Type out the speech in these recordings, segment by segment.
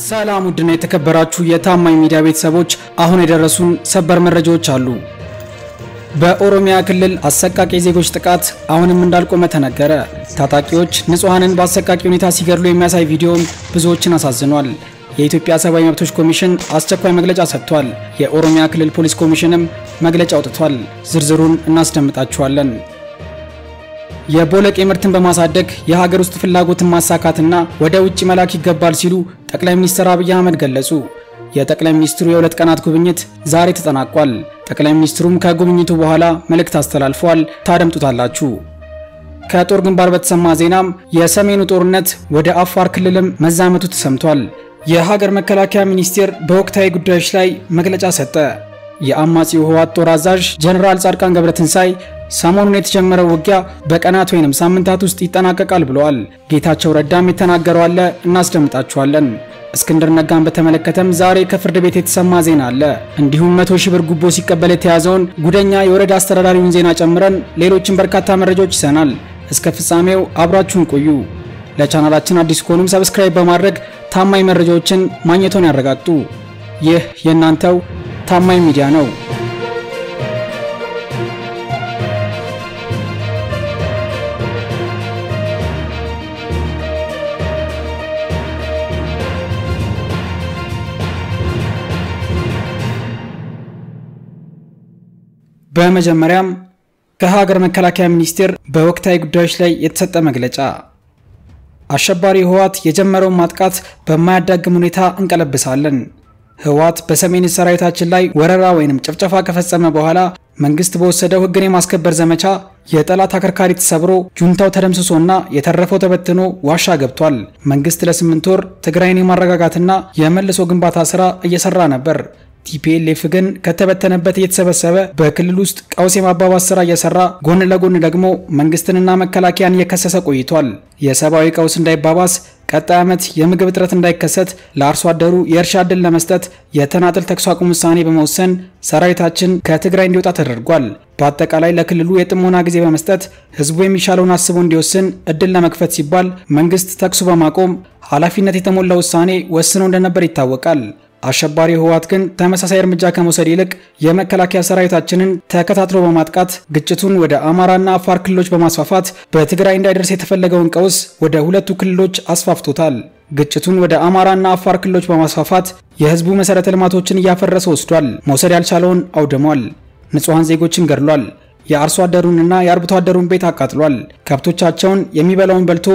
ሰላም ውድና የተከበራችሁ የታማኝ ሚዲያ ቤተሰቦች፣ አሁን የደረሱን ሰበር መረጃዎች አሉ። በኦሮሚያ ክልል አሰቃቂ ዜጎች ጥቃት አሁንም እንዳልቆመ ተነገረ። ታጣቂዎች ንጹሐንን በአሰቃቂ ሁኔታ ሲገድሉ የሚያሳይ ቪዲዮም ብዙዎችን አሳዝኗል። የኢትዮጵያ ሰብአዊ መብቶች ኮሚሽን አስቸኳይ መግለጫ ሰጥቷል። የኦሮሚያ ክልል ፖሊስ ኮሚሽንም መግለጫ አውጥቷል። ዝርዝሩን እናስደምጣችኋለን። የቦለቄ ምርትን በማሳደግ የሀገር ውስጥ ፍላጎትን ማሳካትና ወደ ውጭ መላክ ይገባል ሲሉ ጠቅላይ ሚኒስትር አብይ አህመድ ገለጹ። የጠቅላይ ሚኒስትሩ የሁለት ቀናት ጉብኝት ዛሬ ተጠናቋል። ጠቅላይ ሚኒስትሩም ከጉብኝቱ በኋላ መልእክት አስተላልፈዋል። ታደምጡታላችሁ። ከጦር ግንባር በተሰማ ዜናም የሰሜኑ ጦርነት ወደ አፋር ክልልም መዛመቱ ተሰምቷል። የሀገር መከላከያ ሚኒስቴር በወቅታዊ ጉዳዮች ላይ መግለጫ ሰጠ። የአማጺው ህወሓት ጦር አዛዥ ጀነራል ጻድቃን ገብረትንሳይ ሰሞኑን የተጀመረው ውጊያ በቀናት ወይንም ሳምንታት ውስጥ ይጠናቀቃል ብለዋል። ጌታቸው ረዳም የተናገረው አለ፣ እናስደምጣችኋለን። እስክንድር ነጋን በተመለከተም ዛሬ ከፍርድ ቤት የተሰማ ዜና አለ። እንዲሁም መቶ ሺህ ብር ጉቦ ሲቀበል የተያዘውን ጉደኛ የወረዳ አስተዳዳሪውን ዜና ጨምረን ሌሎችን በርካታ መረጃዎች ይዘናል። እስከ ፍጻሜው አብራችሁን ቆዩ። ለቻናላችን አዲስ ከሆኑም subscribe በማድረግ ታማኝ መረጃዎችን ማግኘቶን ያረጋግጡ። ይህ የእናንተው ታማኝ ሚዲያ ነው። በመጀመሪያም ከሀገር መከላከያ ሚኒስቴር በወቅታዊ ጉዳዮች ላይ የተሰጠ መግለጫ አሸባሪ ህወሓት የጀመረውን ማጥቃት በማያዳግም ሁኔታ እንቀለብሳለን። ህወሓት በሰሜን ሰራዊታችን ላይ ወረራ ወይንም ጭፍጨፋ ከፈጸመ በኋላ መንግስት በወሰደው ህግን የማስከበር ዘመቻ የጠላት አከርካሪ ተሰብሮ ጁንታው ተደምስሶና የተረፈው ተበትኖ ዋሻ ገብቷል። መንግስት ለስምንት ወር ትግራይን የማረጋጋትና የመልሶ ግንባታ ስራ እየሰራ ነበር። TPLF ግን ከተበተነበት እየተሰበሰበ በክልል ውስጥ ቀውስ የማባባስ ስራ እየሰራ ጎን ለጎን ደግሞ መንግስትንና መከላከያን እየከሰሰ ቆይቷል። የሰብአዊ ቀውስ እንዳይባባስ ቀጣይ ዓመት የምግብ እጥረት እንዳይከሰት ለአርሶ አደሩ የእርሻ ዕድል ለመስጠት የተናጥል ተኩስ አቁም ውሳኔ በመወሰን ሰራዊታችን ከትግራይ እንዲወጣ ተደርጓል። በአጠቃላይ ለክልሉ የጥሞና ጊዜ በመስጠት ህዝቡ የሚሻለውን አስቦ እንዲወስን እድል ለመክፈት ሲባል መንግስት ተኩሱ በማቆም ኃላፊነት የተሞላ ውሳኔ ወስኖ እንደነበር ይታወቃል። አሸባሪ ህወሓት ግን ተመሳሳይ እርምጃ ከመውሰድ ይልቅ የመከላከያ ሰራዊታችንን ተከታትሎ በማጥቃት ግጭቱን ወደ አማራና አፋር ክልሎች በማስፋፋት በትግራይ እንዳይደርስ የተፈለገውን ቀውስ ወደ ሁለቱ ክልሎች አስፋፍቶታል። ግጭቱን ወደ አማራና አፋር ክልሎች በማስፋፋት የህዝቡ መሰረተ ልማቶችን እያፈረሰ ወስዷል። መውሰድ ያልቻለውን አውድሟል። ንጹሐን ዜጎችን ገድሏል። የአርሶ አደሩንና የአርብቶ አደሩን ቤት አቃጥሏል። ከብቶቻቸውን የሚበላውን በልቶ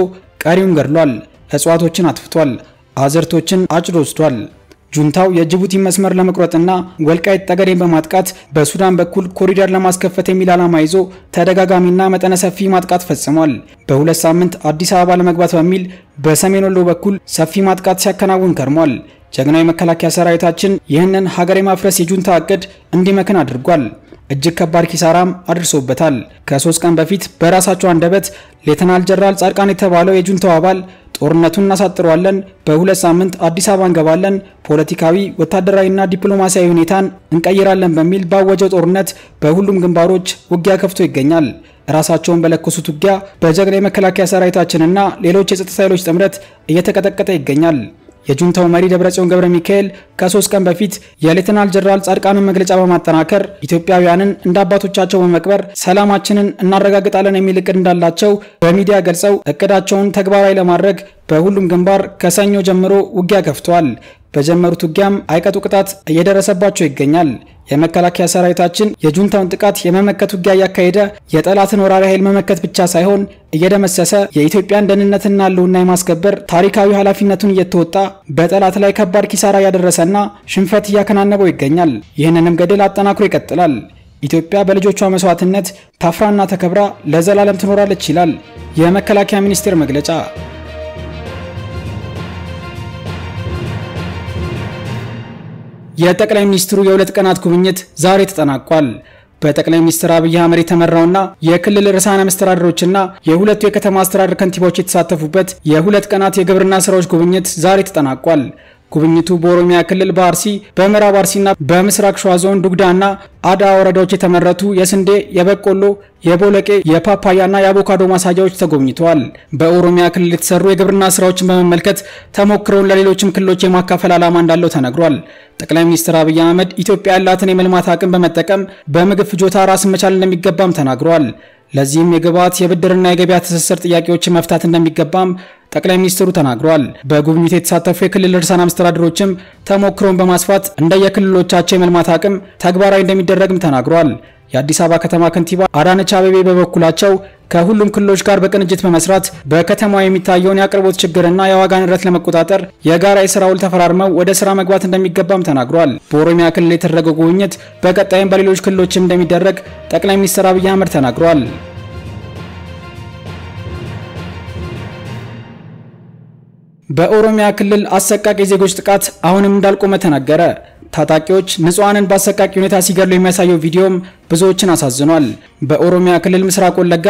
ቀሪውን ገድሏል። እጽዋቶችን አጥፍቷል። አዝርቶችን አጭዶ ወስዷል። ጁንታው የጅቡቲ መስመር ለመቁረጥና ወልቃይት ጠገዴን በማጥቃት በሱዳን በኩል ኮሪደር ለማስከፈት የሚል ዓላማ ይዞ ተደጋጋሚና መጠነ ሰፊ ማጥቃት ፈጽሟል። በሁለት ሳምንት አዲስ አበባ ለመግባት በሚል በሰሜን ወሎ በኩል ሰፊ ማጥቃት ሲያከናውን ከርሟል። ጀግናዊ መከላከያ ሰራዊታችን ይህንን ሀገር የማፍረስ የጁንታ እቅድ እንዲመክን አድርጓል። እጅግ ከባድ ኪሳራም አድርሶበታል። ከሶስት ቀን በፊት በራሳቸው አንደበት ሌተናል ጀነራል ጻድቃን የተባለው የጁንታው አባል ጦርነቱን እናሳጥረዋለን፣ በሁለት ሳምንት አዲስ አበባ እንገባለን፣ ፖለቲካዊ ወታደራዊና ዲፕሎማሲያዊ ሁኔታን እንቀይራለን በሚል ባወጀው ጦርነት በሁሉም ግንባሮች ውጊያ ከፍቶ ይገኛል። ራሳቸውን በለኮሱት ውጊያ በጀግና የመከላከያ ሰራዊታችንና ሌሎች የጸጥታ ኃይሎች ጥምረት እየተቀጠቀጠ ይገኛል። የጁንታው መሪ ደብረጽዮን ገብረ ሚካኤል ከሶስት ቀን በፊት የሌተናል ጀነራል ጻድቃንን መግለጫ በማጠናከር ኢትዮጵያውያንን እንደ አባቶቻቸው በመቅበር ሰላማችንን እናረጋግጣለን የሚል እቅድ እንዳላቸው በሚዲያ ገልጸው እቅዳቸውን ተግባራዊ ለማድረግ በሁሉም ግንባር ከሰኞ ጀምሮ ውጊያ ከፍተዋል። በጀመሩት ውጊያም አይቀጡ ቅጣት እየደረሰባቸው ይገኛል። የመከላከያ ሰራዊታችን የጁንታውን ጥቃት የመመከት ውጊያ እያካሄደ የጠላትን ወራሪ ኃይል መመከት ብቻ ሳይሆን እየደመሰሰ የኢትዮጵያን ደህንነትና ሕልውና የማስከበር ታሪካዊ ኃላፊነቱን እየተወጣ በጠላት ላይ ከባድ ኪሳራ እያደረሰና ሽንፈት እያከናነበው ይገኛል። ይህንንም ገድል አጠናክሮ ይቀጥላል። ኢትዮጵያ በልጆቿ መስዋዕትነት ታፍራና ተከብራ ለዘላለም ትኖራለች ይላል የመከላከያ ሚኒስቴር መግለጫ። የጠቅላይ ሚኒስትሩ የሁለት ቀናት ጉብኝት ዛሬ ተጠናቋል። በጠቅላይ ሚኒስትር አብይ አህመድ የተመራውና የክልል ርዕሳነ መስተዳድሮችና የሁለቱ የከተማ አስተዳደር ከንቲባዎች የተሳተፉበት የሁለት ቀናት የግብርና ስራዎች ጉብኝት ዛሬ ተጠናቋል። ጉብኝቱ በኦሮሚያ ክልል በአርሲ በምዕራብ አርሲና በምስራቅ ሸዋ ዞን ዱግዳና አዳ ወረዳዎች የተመረቱ የስንዴ፣ የበቆሎ፣ የቦለቄ፣ የፓፓያና የአቮካዶ ማሳያዎች ተጎብኝተዋል። በኦሮሚያ ክልል የተሰሩ የግብርና ስራዎችን በመመልከት ተሞክረውን ለሌሎችም ክልሎች የማካፈል ዓላማ እንዳለው ተነግሯል። ጠቅላይ ሚኒስትር አብይ አህመድ ኢትዮጵያ ያላትን የመልማት አቅም በመጠቀም በምግብ ፍጆታ ራስን መቻል እንደሚገባም ተናግሯል። ለዚህም የግብዓት የብድርና የገበያ ትስስር ጥያቄዎችን መፍታት እንደሚገባም ጠቅላይ ሚኒስትሩ ተናግረዋል። በጉብኝቱ የተሳተፉ የክልል ርዕሳነ መስተዳድሮችም ተሞክሮን በማስፋት እንደየክልሎቻቸው የመልማት አቅም ተግባራዊ እንደሚደረግም ተናግረዋል። የአዲስ አበባ ከተማ ከንቲባ አዳነች አቤቤ በበኩላቸው ከሁሉም ክልሎች ጋር በቅንጅት በመስራት በከተማዋ የሚታየውን የአቅርቦት ችግርና የዋጋ ንረት ለመቆጣጠር የጋራ የስራ ውል ተፈራርመው ወደ ስራ መግባት እንደሚገባም ተናግሯል። በኦሮሚያ ክልል የተደረገው ጉብኝት በቀጣይም በሌሎች ክልሎችም እንደሚደረግ ጠቅላይ ሚኒስትር አብይ አህመድ ተናግሯል። በኦሮሚያ ክልል አሰቃቂ ዜጎች ጥቃት አሁንም እንዳልቆመ ተነገረ። ታጣቂዎች ንጹሐንን በአሰቃቂ ሁኔታ ሲገድሉ የሚያሳየው ቪዲዮም ብዙዎችን አሳዝኗል። በኦሮሚያ ክልል ምስራቅ ወለጋ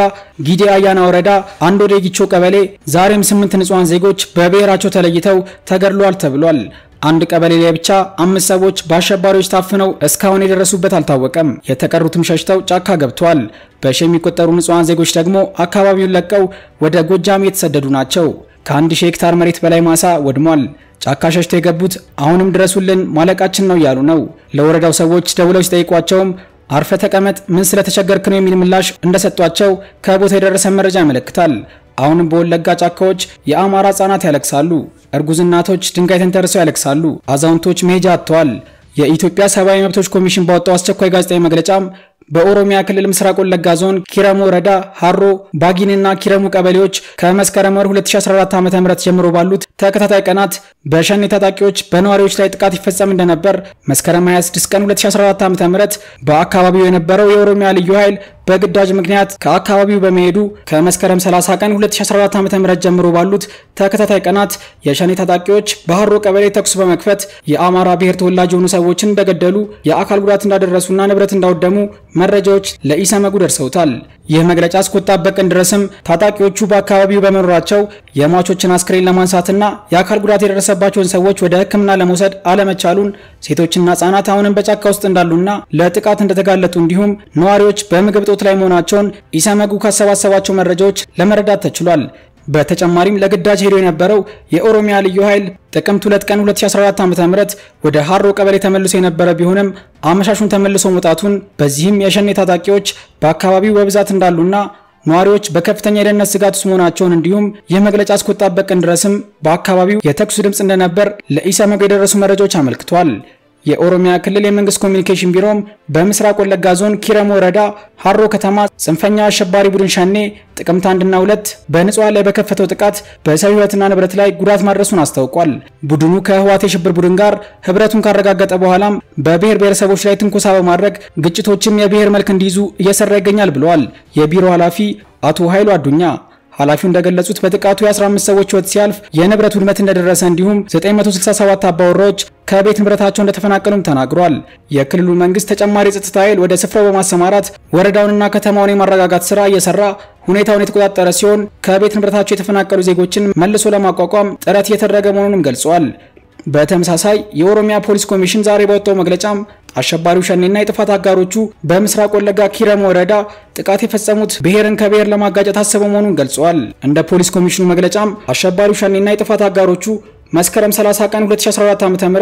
ጊዴ አያና ወረዳ አንድ ወደ ጊቾ ቀበሌ ዛሬም ስምንት ንጹሐን ዜጎች በብሔራቸው ተለይተው ተገድለዋል ተብሏል። አንድ ቀበሌ ላይ ብቻ አምስት ሰዎች በአሸባሪዎች ታፍነው እስካሁን የደረሱበት አልታወቀም። የተቀሩትም ሸሽተው ጫካ ገብተዋል። በሺ የሚቆጠሩ ንጹሐን ዜጎች ደግሞ አካባቢውን ለቀው ወደ ጎጃም የተሰደዱ ናቸው። ከአንድ ሺህ ሄክታር መሬት በላይ ማሳ ወድሟል። ጫካ ሸሽተው የገቡት አሁንም ድረሱልን ማለቃችን ነው እያሉ ነው። ለወረዳው ሰዎች ደውለው ሲጠይቋቸውም አርፈ ተቀመጥ፣ ምን ስለተቸገርክ ነው የሚል ምላሽ እንደሰጧቸው ከቦታ የደረሰ መረጃ ያመለክታል። አሁንም በወለጋ ጫካዎች የአማራ ሕጻናት ያለቅሳሉ። እርጉዝ እናቶች ድንጋይ ተንተርሰው ያለቅሳሉ። አዛውንቶች መሄጃ አጥተዋል። የኢትዮጵያ ሰብአዊ መብቶች ኮሚሽን ባወጣው አስቸኳይ ጋዜጣዊ መግለጫም በኦሮሚያ ክልል ምስራቅ ወለጋ ዞን ኪረሙ ወረዳ ሀሮ ባጊንና ኪረሙ ቀበሌዎች ከመስከረም ወር 2014 ዓ.ም ጀምሮ ባሉት ተከታታይ ቀናት በሸኔ ታጣቂዎች በነዋሪዎች ላይ ጥቃት ይፈጸም እንደነበር መስከረም 26 ቀን 2014 ዓ.ም በአካባቢው የነበረው የኦሮሚያ ልዩ ኃይል በግዳጅ ምክንያት ከአካባቢው በመሄዱ ከመስከረም 30 ቀን 2014 ዓ.ም ጀምሮ ባሉት ተከታታይ ቀናት የሸኔ ታጣቂዎች በሀሮ ቀበሌ ተኩስ በመክፈት የአማራ ብሔር ተወላጅ የሆኑ ሰዎችን እንደገደሉ፣ የአካል ጉዳት እንዳደረሱና ንብረት እንዳወደሙ መረጃዎች ለኢሰመጉ ደርሰውታል። ይህ መግለጫ እስከወጣበት ቀን ድረስም ታጣቂዎቹ በአካባቢው በመኖራቸው የሟቾችን አስክሬን ለማንሳትና የአካል ጉዳት የደረሰባቸውን ሰዎች ወደ ሕክምና ለመውሰድ አለመቻሉን፣ ሴቶችና ሕጻናት አሁንም በጫካ ውስጥ እንዳሉና ለጥቃት እንደተጋለጡ እንዲሁም ነዋሪዎች በምግብ እጦት ላይ መሆናቸውን ኢሰመጉ ካሰባሰባቸው መረጃዎች ለመረዳት ተችሏል። በተጨማሪም ለግዳጅ ሄዶ የነበረው የኦሮሚያ ልዩ ኃይል ጥቅምት 2 ቀን 2014 ዓ.ም ወደ ሀሮ ቀበሌ ተመልሶ የነበረ ቢሆንም አመሻሹን ተመልሶ መውጣቱን በዚህም የሸኔ ታጣቂዎች በአካባቢው በብዛት እንዳሉና ነዋሪዎች በከፍተኛ የደህንነት ስጋት ውስጥ መሆናቸውን እንዲሁም ይህ መግለጫ እስከወጣበት ድረስም በአካባቢው የተኩስ ድምፅ እንደነበር ለኢሰመጉ የደረሱ መረጃዎች አመልክቷል። የኦሮሚያ ክልል የመንግስት ኮሚኒኬሽን ቢሮም በምስራቅ ወለጋ ዞን ኪረሙ ወረዳ ሀሮ ከተማ ጽንፈኛ አሸባሪ ቡድን ሸኔ ጥቅምት አንድና ሁለት በንጹሃን ላይ በከፈተው ጥቃት በሰው ሕይወትና ንብረት ላይ ጉዳት ማድረሱን አስታውቋል። ቡድኑ ከህወሓት የሽብር ቡድን ጋር ህብረቱን ካረጋገጠ በኋላም በብሔር ብሔረሰቦች ላይ ትንኮሳ በማድረግ ግጭቶችም የብሔር መልክ እንዲይዙ እየሰራ ይገኛል ብለዋል የቢሮ ኃላፊ አቶ ኃይሉ አዱኛ። ኃላፊው እንደገለጹት በጥቃቱ የ15 ሰዎች ህይወት ሲያልፍ የንብረት ውድመት እንደደረሰ እንዲሁም 967 አባወራዎች ከቤት ንብረታቸው እንደተፈናቀሉም ተናግሯል። የክልሉ መንግስት ተጨማሪ የጸጥታ ኃይል ወደ ስፍራው በማሰማራት ወረዳውንና ከተማውን የማረጋጋት ስራ እየሰራ ሁኔታውን የተቆጣጠረ ሲሆን ከቤት ንብረታቸው የተፈናቀሉ ዜጎችን መልሶ ለማቋቋም ጥረት እየተደረገ መሆኑንም ገልጿል። በተመሳሳይ የኦሮሚያ ፖሊስ ኮሚሽን ዛሬ ባወጣው መግለጫም አሸባሪው ሸኔና የጥፋት አጋሮቹ በምስራቅ ወለጋ ኪረሙ ወረዳ ጥቃት የፈጸሙት ብሔርን ከብሔር ለማጋጨት አስበው መሆኑን ገልጸዋል። እንደ ፖሊስ ኮሚሽኑ መግለጫም አሸባሪው ሸኔና የጥፋት አጋሮቹ መስከረም 30 ቀን 2014 ዓ.ም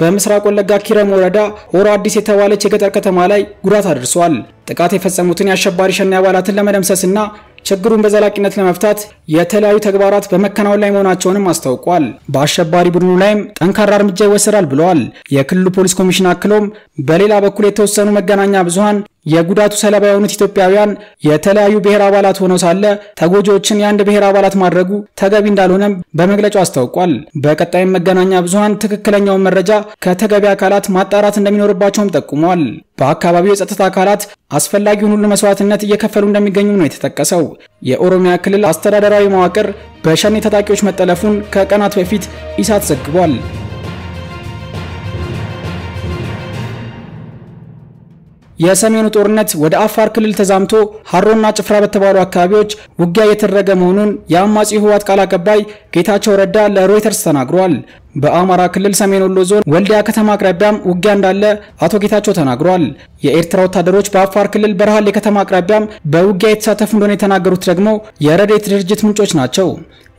በምስራቅ ወለጋ ኪረሙ ወረዳ ሆሮ አዲስ የተባለች የገጠር ከተማ ላይ ጉዳት አድርሷል። ጥቃት የፈጸሙትን የአሸባሪ ሸኔ አባላትን ለመደምሰስና ችግሩን በዘላቂነት ለመፍታት የተለያዩ ተግባራት በመከናወን ላይ መሆናቸውንም አስታውቋል። በአሸባሪ ቡድኑ ላይም ጠንካራ እርምጃ ይወሰዳል ብለዋል። የክልሉ ፖሊስ ኮሚሽን አክሎም በሌላ በኩል የተወሰኑ መገናኛ ብዙሃን የጉዳቱ ሰለባ የሆኑት ኢትዮጵያውያን የተለያዩ ብሔር አባላት ሆነው ሳለ ተጎጂዎችን የአንድ ብሔር አባላት ማድረጉ ተገቢ እንዳልሆነም በመግለጫው አስታውቋል። በቀጣይም መገናኛ ብዙሃን ትክክለኛውን መረጃ ከተገቢ አካላት ማጣራት እንደሚኖርባቸውም ጠቁመዋል። በአካባቢው የጸጥታ አካላት አስፈላጊውን ሁሉ መስዋዕትነት እየከፈሉ እንደሚገኙ ነው የተጠቀሰው። የኦሮሚያ ክልል አስተዳደራዊ መዋቅር በሸኔ ታጣቂዎች መጠለፉን ከቀናት በፊት ኢሳት ዘግቧል። የሰሜኑ ጦርነት ወደ አፋር ክልል ተዛምቶ ሀሮና ጭፍራ በተባሉ አካባቢዎች ውጊያ እየተደረገ መሆኑን የአማጺ ህወሓት ቃል አቀባይ ጌታቸው ረዳ ለሮይተርስ ተናግሯል። በአማራ ክልል ሰሜን ወሎ ዞን ወልዲያ ከተማ አቅራቢያም ውጊያ እንዳለ አቶ ጌታቸው ተናግሯል። የኤርትራ ወታደሮች በአፋር ክልል በረሃሌ ከተማ አቅራቢያም በውጊያ የተሳተፉ እንደሆነ የተናገሩት ደግሞ የረድኤት ድርጅት ምንጮች ናቸው።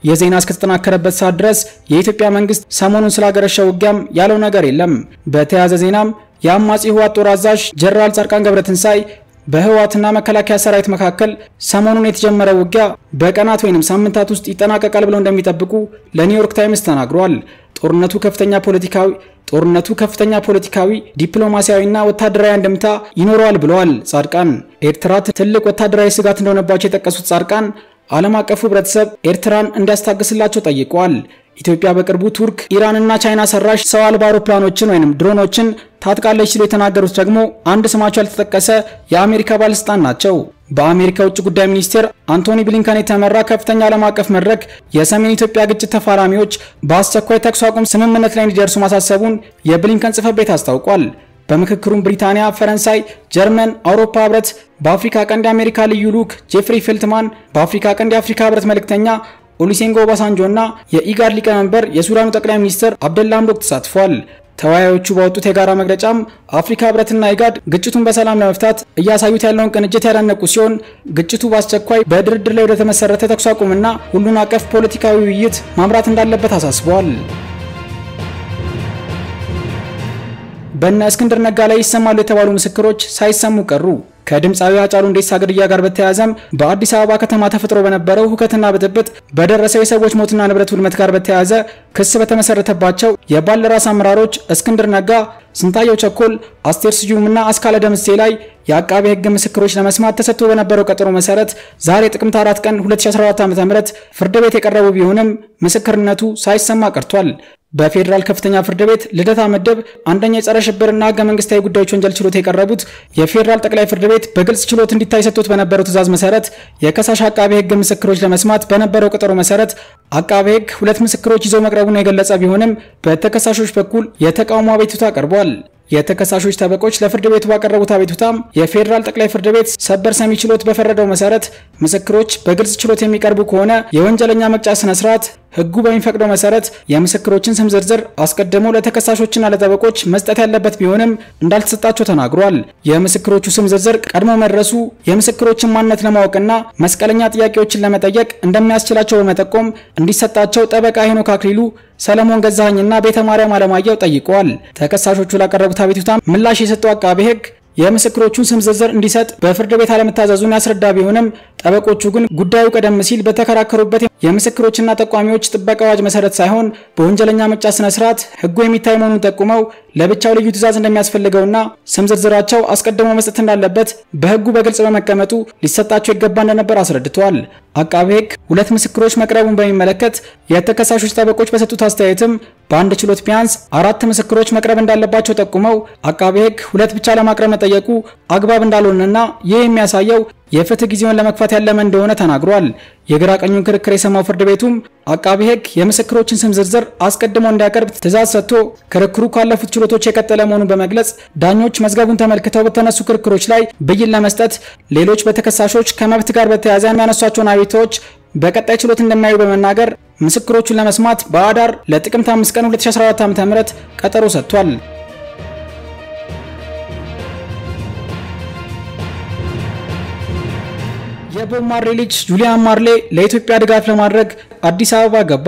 የዜና እስከተጠናከረበት ሰዓት ድረስ የኢትዮጵያ መንግስት ሰሞኑን ስላገረሸ ውጊያም ያለው ነገር የለም። በተያያዘ ዜናም የአማጺ ህወሓት ጦር አዛዥ ጀነራል ጻድቃን ገብረትንሳይ በህወሓትና መከላከያ ሰራዊት መካከል ሰሞኑን የተጀመረ ውጊያ በቀናት ወይም ሳምንታት ውስጥ ይጠናቀቃል ብለው እንደሚጠብቁ ለኒውዮርክ ታይምስ ተናግረዋል። ጦርነቱ ከፍተኛ ፖለቲካዊ ጦርነቱ ከፍተኛ ፖለቲካዊ፣ ዲፕሎማሲያዊና ወታደራዊ አንድምታ ይኖረዋል ብለዋል ጻድቃን። ኤርትራ ትልቅ ወታደራዊ ስጋት እንደሆነባቸው የጠቀሱት ጻድቃን ዓለም አቀፉ ህብረተሰብ ኤርትራን እንዲያስታግስላቸው ጠይቀዋል። ኢትዮጵያ በቅርቡ ቱርክ፣ ኢራን እና ቻይና ሰራሽ ሰው አልባ አውሮፕላኖችን ወይም ድሮኖችን ታጥቃለች ሲሉ የተናገሩት ደግሞ አንድ ስማቸው ያልተጠቀሰ የአሜሪካ ባለስልጣን ናቸው። በአሜሪካ ውጭ ጉዳይ ሚኒስቴር አንቶኒ ብሊንከን የተመራ ከፍተኛ ዓለም አቀፍ መድረክ የሰሜን ኢትዮጵያ ግጭት ተፋላሚዎች በአስቸኳይ ተኩስ አቁም ስምምነት ላይ እንዲደርሱ ማሳሰቡን የብሊንከን ጽሕፈት ቤት አስታውቋል። በምክክሩም ብሪታንያ፣ ፈረንሳይ፣ ጀርመን፣ አውሮፓ ህብረት፣ በአፍሪካ ቀንድ የአሜሪካ ልዩ ልዑክ ጄፍሪ ፌልትማን፣ በአፍሪካ ቀንድ የአፍሪካ ህብረት መልእክተኛ ኦሉሴጉን ኦባሳንጆ እና የኢጋድ ሊቀመንበር የሱዳኑ ጠቅላይ ሚኒስትር አብደላ ሐምዶክ ተሳትፏል። ተወያዮቹ ባወጡት የጋራ መግለጫም አፍሪካ ህብረትና ኢጋድ ግጭቱን በሰላም ለመፍታት እያሳዩት ያለውን ቅንጅት ያደነቁ ሲሆን ግጭቱ በአስቸኳይ በድርድር ላይ ወደተመሰረተ ተኩስ አቁምና ሁሉን አቀፍ ፖለቲካዊ ውይይት ማምራት እንዳለበት አሳስበዋል። በእነ እስክንድር ነጋ ላይ ይሰማሉ የተባሉ ምስክሮች ሳይሰሙ ቀሩ። ከድምፃዊ ሃጫሉ ሁንዴሳ ግድያ ጋር በተያያዘም በአዲስ አበባ ከተማ ተፈጥሮ በነበረው ሁከትና ብጥብጥ በደረሰው የሰዎች ሞትና ንብረት ውድመት ጋር በተያያዘ ክስ በተመሰረተባቸው የባልደራስ አመራሮች እስክንድር ነጋ፣ ስንታየው ቸኮል፣ አስቴር ስዩምና አስካለ ደምሴ ላይ የአቃቤ ሕግ ምስክሮች ለመስማት ተሰጥቶ በነበረው ቀጠሮ መሰረት ዛሬ ጥቅምት 4 ቀን 2014 ዓ.ም ፍርድ ቤት የቀረቡ ቢሆንም ምስክርነቱ ሳይሰማ ቀርቷል። በፌዴራል ከፍተኛ ፍርድ ቤት ልደታ ምድብ አንደኛ የጸረ ሽብርና ህገ መንግስታዊ ጉዳዮች ወንጀል ችሎት የቀረቡት የፌዴራል ጠቅላይ ፍርድ ቤት በግልጽ ችሎት እንዲታይ ሰጥቶት በነበረው ትዕዛዝ መሰረት የከሳሽ አቃቤ ህግ ምስክሮች ለመስማት በነበረው ቀጠሮ መሰረት አቃቤ ህግ ሁለት ምስክሮች ይዘው መቅረቡን የገለጸ ቢሆንም በተከሳሾች በኩል የተቃውሞ አቤቱታ ቀርቧል። የተከሳሾች ጠበቆች ለፍርድ ቤቱ ባቀረቡት አቤቱታም የፌዴራል ጠቅላይ ፍርድ ቤት ሰበር ሰሚ ችሎት በፈረደው መሰረት ምስክሮች በግልጽ ችሎት የሚቀርቡ ከሆነ የወንጀለኛ መቅጫ ስነ ስርዓት ህጉ በሚፈቅደው መሰረት የምስክሮችን ስም ዝርዝር አስቀድሞ ለተከሳሾችና ለጠበቆች መስጠት ያለበት ቢሆንም እንዳልተሰጣቸው ተናግሯል። የምስክሮቹ ስም ዝርዝር ቀድሞ መድረሱ የምስክሮችን ማንነት ለማወቅና መስቀለኛ ጥያቄዎችን ለመጠየቅ እንደሚያስችላቸው በመጠቆም እንዲሰጣቸው ጠበቃ ሄኖክ አክሊሉ ሰለሞን ገዛኸኝና ቤተ ማርያም አለማየሁ ጠይቀዋል። ተከሳሾቹ ላቀረቡት አቤቱታ ምላሽ የሰጠው አቃቤ ህግ የምስክሮቹን ስም ዝርዝር እንዲሰጥ በፍርድ ቤት አለመታዘዙን ያስረዳ ቢሆንም ጠበቆቹ ግን ጉዳዩ ቀደም ሲል በተከራከሩበት የምስክሮችና ጠቋሚዎች ጥበቃ አዋጅ መሰረት ሳይሆን በወንጀለኛ መቅጫ ስነ ስርዓት ህጉ የሚታይ መሆኑን ጠቁመው ለብቻው ልዩ ትዕዛዝ እንደሚያስፈልገውና ስም ዝርዝራቸው አስቀድሞ መስጠት እንዳለበት በህጉ በግልጽ በመቀመጡ ሊሰጣቸው ይገባ እንደነበር አስረድተዋል። አቃቤ ህግ ሁለት ምስክሮች መቅረቡን በሚመለከት የተከሳሾች ጠበቆች በሰጡት አስተያየትም በአንድ ችሎት ቢያንስ አራት ምስክሮች መቅረብ እንዳለባቸው ጠቁመው አቃቤ ህግ ሁለት ብቻ ለማቅረብ መጠየቁ አግባብ እንዳልሆነና ይህ የሚያሳየው የፍትህ ጊዜውን ለመግፋት ያለመ እንደሆነ ተናግሯል። የግራ ቀኙን ክርክር የሰማው ፍርድ ቤቱም አቃቢ ህግ የምስክሮችን ስም ዝርዝር አስቀድሞ እንዲያቀርብ ትዕዛዝ ሰጥቶ ክርክሩ ካለፉት ችሎቶች የቀጠለ መሆኑን በመግለጽ ዳኞች መዝገቡን ተመልክተው በተነሱ ክርክሮች ላይ ብይን ለመስጠት ሌሎች በተከሳሾች ከመብት ጋር በተያያዘ የሚያነሷቸውን አቤቱታዎች በቀጣይ ችሎት እንደማያዩ በመናገር ምስክሮቹን ለመስማት በአዳር ለጥቅምት 5 ቀን 2014 ዓ.ም ቀጠሮ ሰጥቷል። የቦብ ማርሌ ልጅ ጁሊያን ማርሌ ለኢትዮጵያ ድጋፍ ለማድረግ አዲስ አበባ ገባ።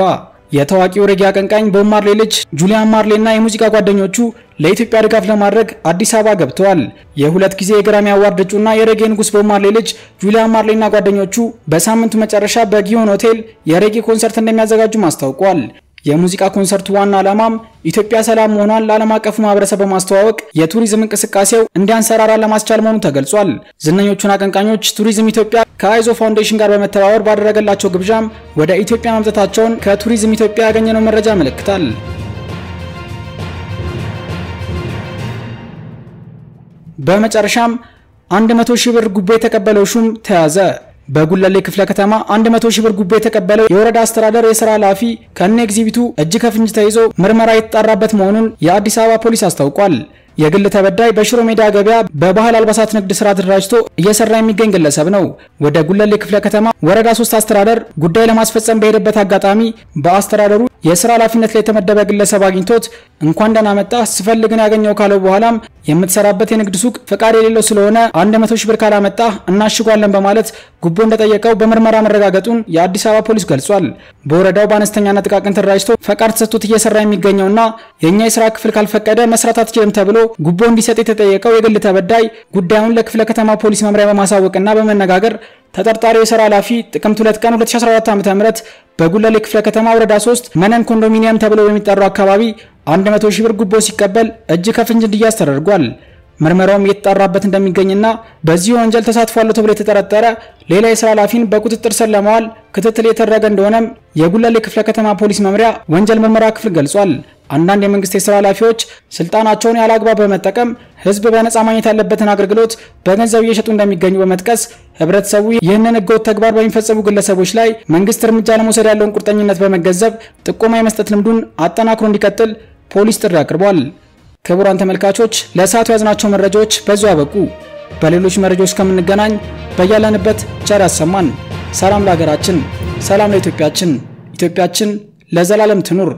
የታዋቂው ሬጌ አቀንቃኝ ቦብ ማርሌ ልጅ ጁሊያን ማርሌ እና የሙዚቃ ጓደኞቹ ለኢትዮጵያ ድጋፍ ለማድረግ አዲስ አበባ ገብተዋል። የሁለት ጊዜ የ Grammy Award እጩና የሬጌ ንጉስ ቦብ ማርሌ ልጅ ጁሊያን ማርሌ እና ጓደኞቹ በሳምንቱ መጨረሻ በጊዮን ሆቴል የሬጌ ኮንሰርት እንደሚያዘጋጁም አስታውቋል። የሙዚቃ ኮንሰርቱ ዋና ዓላማም ኢትዮጵያ ሰላም መሆኗን ለዓለም አቀፉ ማህበረሰብ በማስተዋወቅ የቱሪዝም እንቅስቃሴው እንዲያንሰራራ ለማስቻል መሆኑ ተገልጿል። ዝነኞቹን አቀንቃኞች ቱሪዝም ኢትዮጵያ ከአይዞ ፋውንዴሽን ጋር በመተባበር ባደረገላቸው ግብዣም ወደ ኢትዮጵያ መምጣታቸውን ከቱሪዝም ኢትዮጵያ ያገኘነው መረጃ ያመለክታል። በመጨረሻም 100 ሺህ ብር ጉቦ የተቀበለው ሹም ተያዘ። በጉለሌ ክፍለ ከተማ 100 ሺህ ብር ጉቦ የተቀበለው የወረዳ አስተዳደር የስራ ኃላፊ ከነ ኤግዚቢቱ እጅ ከፍንጅ ተይዞ ምርመራ የተጣራበት መሆኑን የአዲስ አበባ ፖሊስ አስታውቋል። የግል ተበዳይ በሽሮ ሜዳ ገበያ በባህል አልባሳት ንግድ ስራ ተደራጅቶ እየሰራ የሚገኝ ግለሰብ ነው። ወደ ጉለሌ ክፍለ ከተማ ወረዳ ሶስት አስተዳደር ጉዳይ ለማስፈጸም በሄደበት አጋጣሚ በአስተዳደሩ የስራ ኃላፊነት ላይ የተመደበ ግለሰብ አግኝቶት እንኳን ደህና መጣህ ስፈልግን ያገኘው ካለው በኋላም የምትሰራበት የንግድ ሱቅ ፈቃድ የሌለው ስለሆነ 100 ሺህ ብር ካላመጣህ እናሽጓለን በማለት ጉቦ እንደጠየቀው በምርመራ መረጋገጡን የአዲስ አበባ ፖሊስ ገልጿል። በወረዳው በአነስተኛና ጥቃቅን ተደራጅቶ ፈቃድ ተሰጥቶት እየሰራ የሚገኘውና የእኛ የስራ ክፍል ካልፈቀደ መስራት አትችልም ተብሎ ጉቦ እንዲሰጥ የተጠየቀው የግል ተበዳይ ጉዳዩን ለክፍለ ከተማ ፖሊስ መምሪያ በማሳወቅና በመነጋገር ተጠርጣሪው የስራ ኃላፊ ጥቅምት 2 ቀን 2014 ዓ.ም በጉለሌ ክፍለ ከተማ ወረዳ 3 መነን ኮንዶሚኒየም ተብሎ በሚጠራው አካባቢ 100 ሺህ ብር ጉቦ ሲቀበል እጅ ከፍንጅ እንዲያዝ ተደርጓል። ምርመራውም እየተጣራበት እንደሚገኝና በዚህ ወንጀል ተሳትፏል ተብሎ የተጠረጠረ ሌላ የስራ ኃላፊን በቁጥጥር ስር ለማዋል ክትትል የተደረገ እንደሆነም የጉለሌ ክፍለ ከተማ ፖሊስ መምሪያ ወንጀል ምርመራ ክፍል ገልጿል። አንዳንድ የመንግስት የስራ ኃላፊዎች ስልጣናቸውን ያለ በመጠቀም ህዝብ በነጻ ማግኘት ያለበትን አገልግሎት በገንዘብ እየሸጡ እንደሚገኙ በመጥቀስ ህብረተሰቡ ይህንን ህገወጥ ተግባር በሚፈጸሙ ግለሰቦች ላይ መንግስት እርምጃ ለመውሰድ ያለውን ቁርጠኝነት በመገንዘብ ጥቆማ የመስጠት ልምዱን አጠናክሮ እንዲቀጥል ፖሊስ ጥሪ አቅርቧል። ክቡራን ተመልካቾች ለሰዓቱ ያዝናቸው መረጃዎች በዚሁ አበቁ። በሌሎች መረጃዎች ከምንገናኝ በያለንበት ቸር ያሰማን። ሰላም ለሀገራችን፣ ሰላም ለኢትዮጵያችን። ኢትዮጵያችን ለዘላለም ትኑር።